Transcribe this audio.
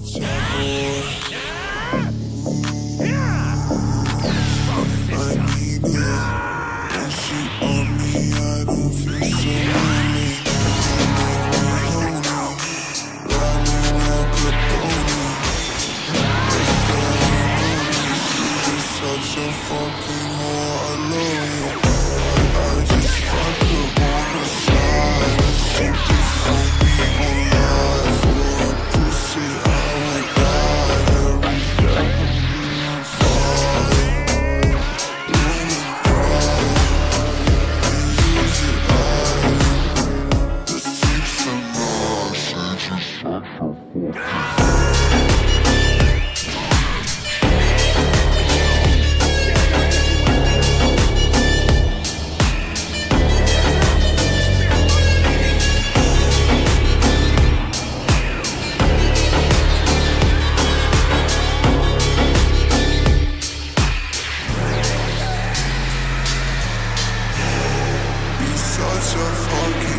such a bore. I need it. Don't shoot on me, I don't feel so lonely. Such a fucking such a funky